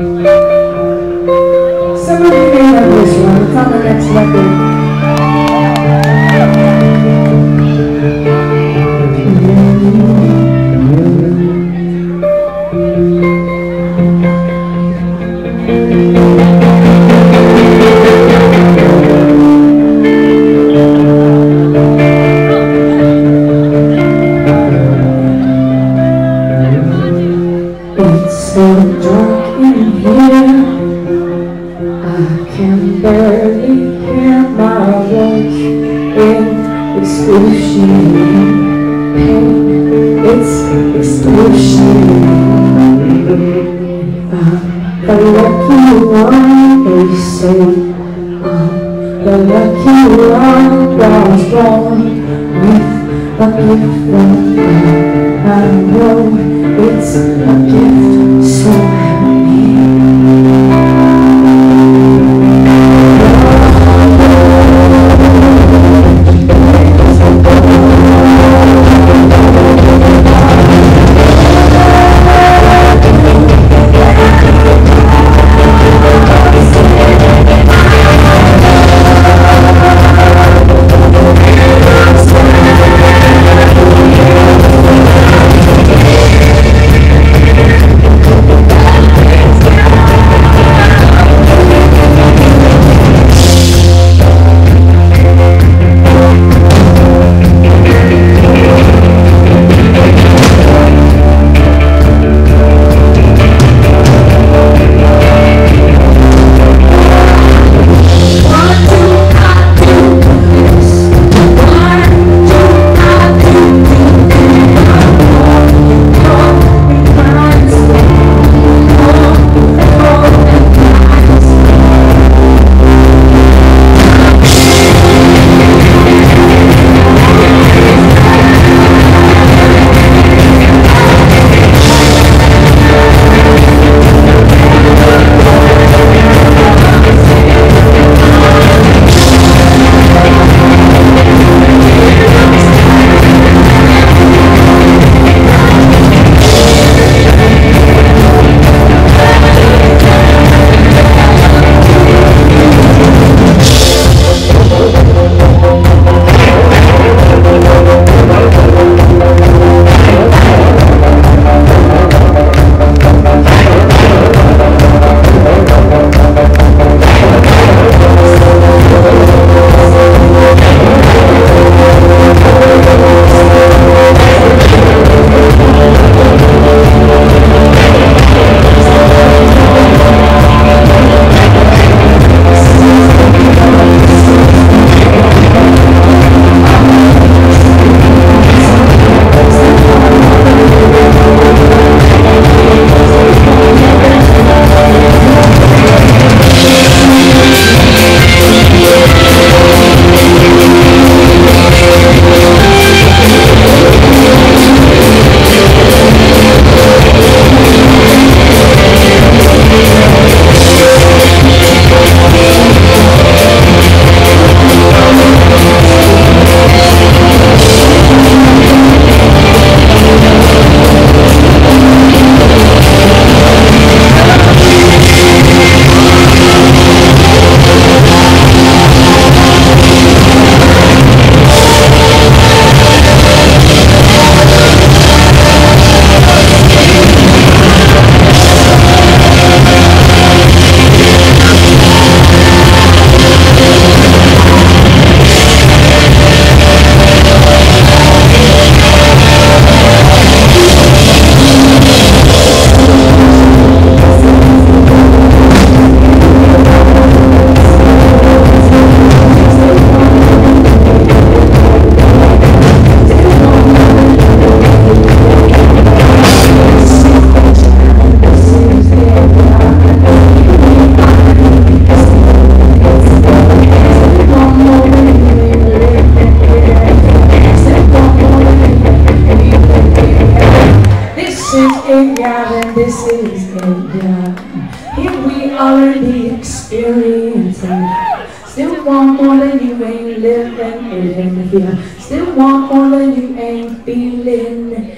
Some of you may know this one. It's on the next so dark in here. I can barely hear my voice in excruciating pain. It's excruciating. I'm the lucky one, they say. I'm the lucky one, was born with a gift God. I know it's is India. Here we already experiencing. Still want more than you ain't living in here. Still want more than you ain't feeling. Yeah.